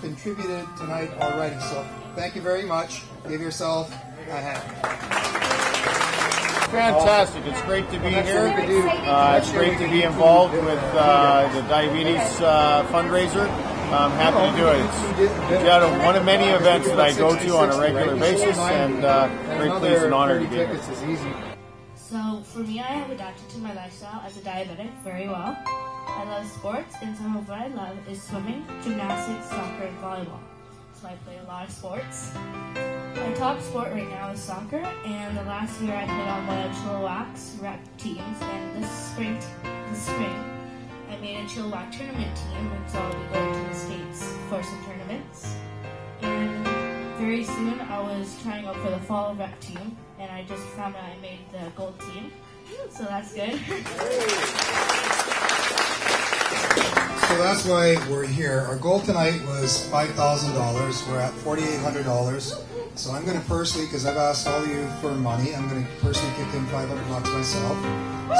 contributed tonight already. So thank you very much. Give yourself a hand. Fantastic. It's great to be here. Uh, it's great to be involved with uh, the diabetes uh, fundraiser. I'm happy to do it. It's yet one of many events that I go to on a regular basis, and uh, very pleased and honored to be here. So for me, I have adapted to my lifestyle as a diabetic very well. I love sports, and some of what I love is swimming, gymnastics, soccer, and volleyball. So I play a lot of sports. My top sport right now is soccer, and the last year I played on one of Chilliwack's rep teams, and this spring, this spring, I made a Chilliwack tournament team, and so I'll be going to the States for some tournaments. And very soon I was trying out for the fall rep team, and I just found out I made the gold team, so that's good. So that's why we're here. Our goal tonight was $5,000. We're at $4,800. So I'm going to personally, because I've asked all of you for money, I'm going to personally kick in 500 bucks myself.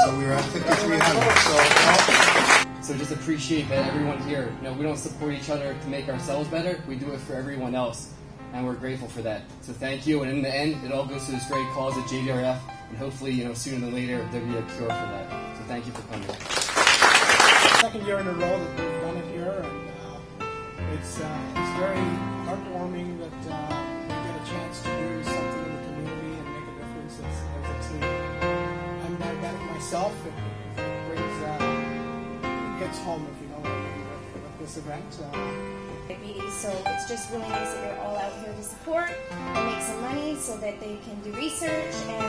So we're at 5,300. So So just appreciate that everyone here, you know, we don't support each other to make ourselves better. We do it for everyone else, and we're grateful for that. So thank you. And in the end, it all goes to this great cause at JDRF, and hopefully, you know, sooner than later, there'll be a cure for that. So thank you for coming. second year in a row it's uh, it's very heartwarming that uh, we get a chance to do something in the community and make a difference as, as a team. I'm diabetic myself. It, it brings uh, hits home, if you know what I mean, with, with this event. Uh. So it's just really nice that you're all out here to support and make some money so that they can do research and